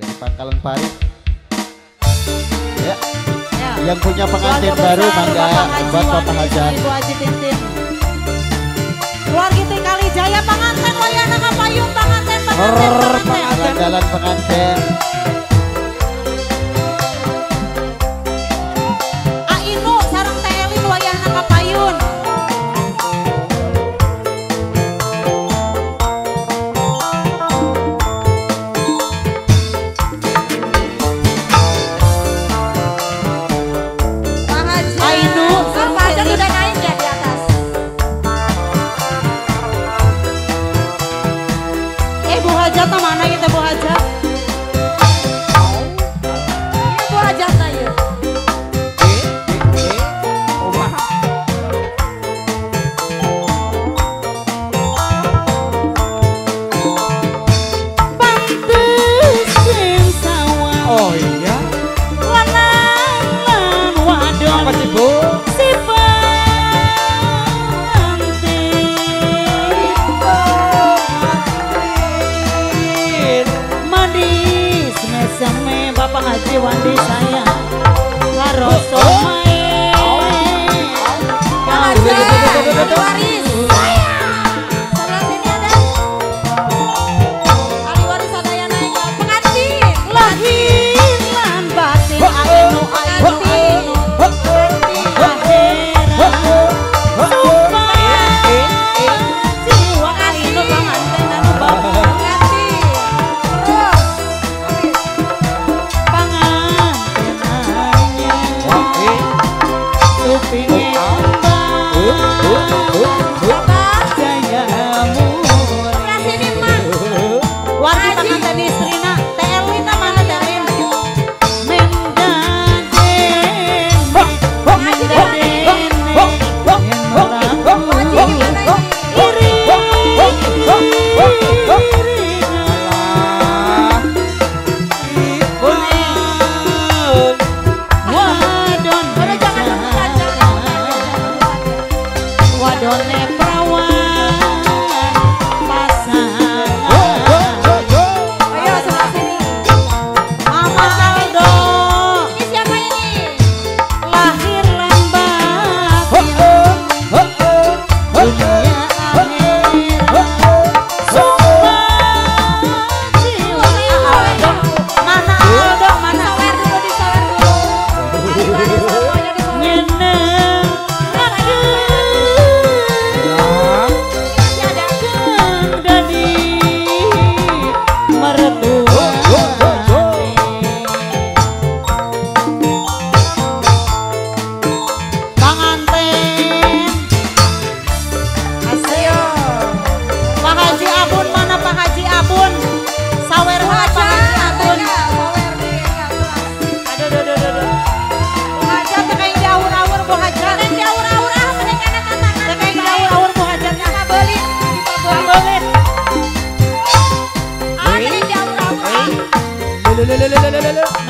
dari Pangkalan Parit. Ya. ya. Yang punya pengantin baru mangga buat Bapak Hajar. Ibu Haji Tintin. Keluarga kita kali jaya pengantin wayana kapayung pengantin pengantin pengantin. Jalan pengantin. pengantin. sayang karo somae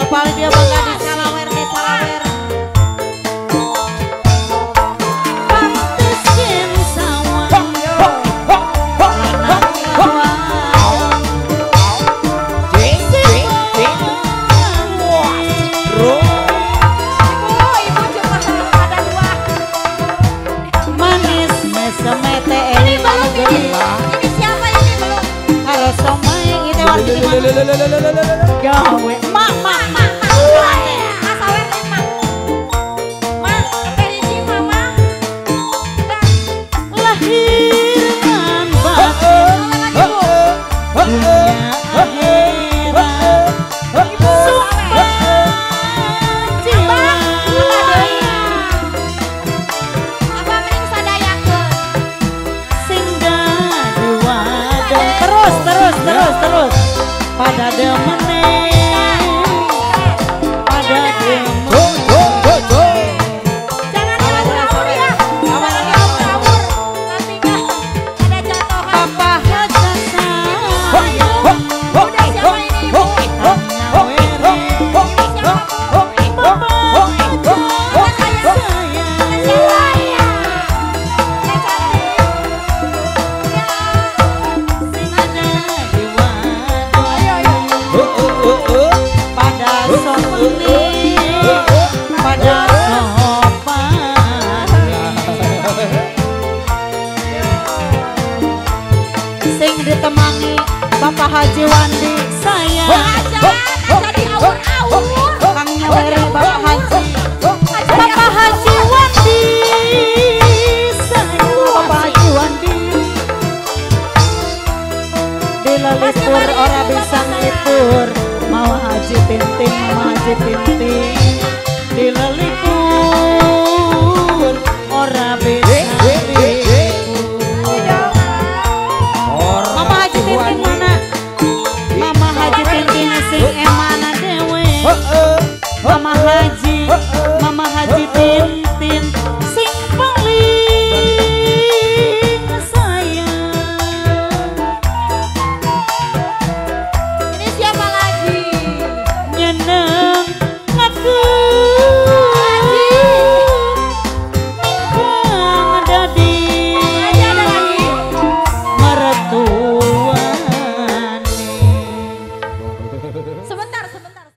Oh, dia Bang Gadis Salawer Salawer. verdadeiro. Bapak Haji Wandi saya. Wah, jangan jadi awur-awur.